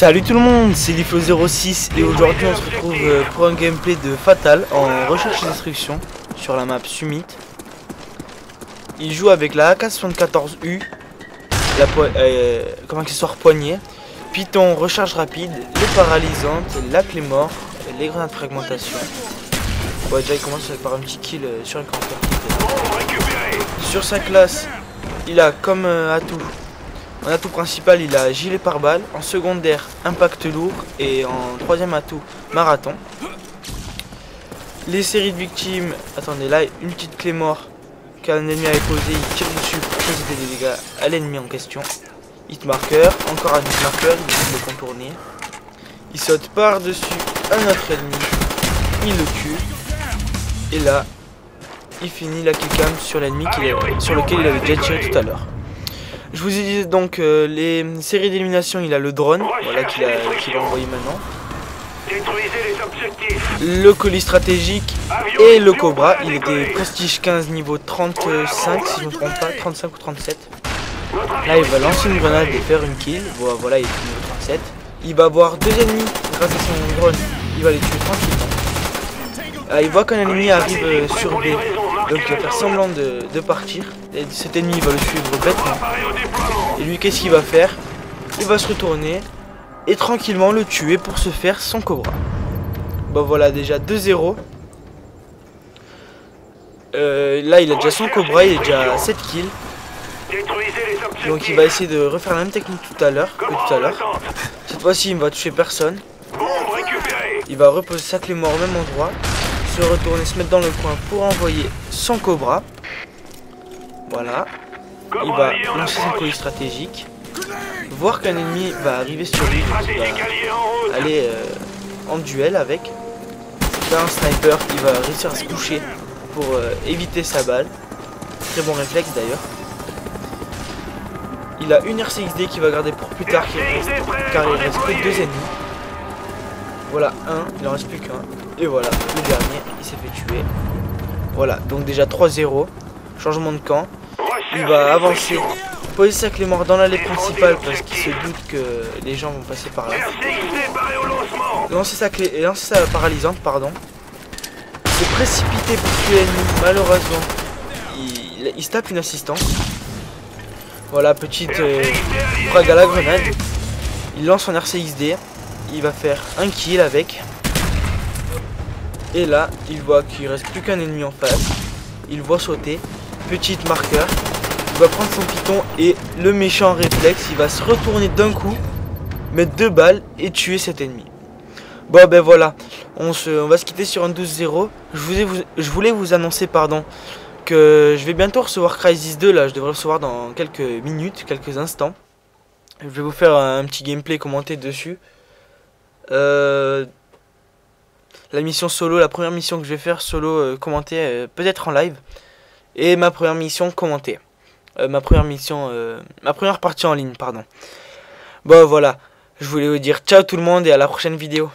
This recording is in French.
Salut tout le monde, c'est Lifo06 et aujourd'hui on se retrouve euh, pour un gameplay de Fatal en recherche et destruction sur la map Summit. Il joue avec la AK-74U, la euh, comme accessoire poignet, Python recharge rapide, les paralysantes, la clé mort, les grenades fragmentation. Bon déjà il commence par un petit kill euh, sur counter. Sur sa classe, il a comme atout en atout principal, il a gilet pare-balles. En secondaire, impact lourd. Et en troisième atout, marathon. Les séries de victimes. Attendez, là, une petite clé mort qu'un ennemi avait posée. Il tire dessus pour causer des dégâts à l'ennemi en question. Hit marker. Encore un hit marker. Il essaie le contourner. Il saute par-dessus un autre ennemi. Il le tue. Et là, il finit la killcam sur l'ennemi sur lequel il avait déjà tiré tout à l'heure. Je vous ai dit donc euh, les séries d'élimination, il a le drone, voilà qu'il va envoyer maintenant. Le colis stratégique et le cobra, il était prestige 15 niveau 35 si je ne me trompe pas, 35 ou 37. Là il va lancer une grenade et faire une kill, voilà il est niveau 37. Il va avoir deux ennemis grâce à son drone, il va les tuer tranquillement. Ah, il voit qu'un ennemi arrive euh, sur B, donc il va faire semblant de, partir. Et cet ennemi va le suivre bêtement. Et lui qu'est-ce qu'il va faire? Il va se retourner et tranquillement le tuer pour se faire son cobra. Bon voilà déjà 2-0. Euh, là il a déjà son cobra, il est déjà 7 kills. Donc il va essayer de refaire la même technique tout à l'heure tout à l'heure. Cette fois-ci il ne va toucher personne. Il va reposer sa clé mort au même endroit se retourner, se mettre dans le coin pour envoyer son cobra. Voilà. Il va lancer son colis stratégique. Voir qu'un ennemi va arriver sur lui. va aller euh, en duel avec. Un sniper. Il va réussir à se coucher pour euh, éviter sa balle. Très bon réflexe d'ailleurs. Il a une RCXD qui va garder pour plus tard car il reste que deux ennemis. Voilà, un, il en reste plus qu'un. Et voilà, le dernier, il s'est fait tuer. Voilà, donc déjà 3-0. Changement de camp. Il va avancer, poser sa clé mort dans l'allée principale parce qu'il se doute que les gens vont passer par là. Lancer sa clé, et lancer sa paralysante, pardon. Se précipiter pour tuer l'ennemi, malheureusement. Il, se tape une assistance. Voilà, petite euh, frag à la grenade. Il lance son RCXD. Il va faire un kill avec. Et là, il voit qu'il reste plus qu'un ennemi en face. Il voit sauter. Petite marqueur. Va prendre son piton et le méchant réflexe, il va se retourner d'un coup, mettre deux balles et tuer cet ennemi. Bon ben voilà, on, se, on va se quitter sur un 12-0. Je, je voulais vous annoncer, pardon, que je vais bientôt recevoir Crisis 2, là je devrais recevoir dans quelques minutes, quelques instants. Je vais vous faire un petit gameplay commenté dessus. Euh, la mission solo, la première mission que je vais faire solo euh, commenter euh, peut-être en live. Et ma première mission commenter. Euh, ma première mission, ma première partie en ligne, pardon. Bon voilà, je voulais vous dire ciao tout le monde et à la prochaine vidéo.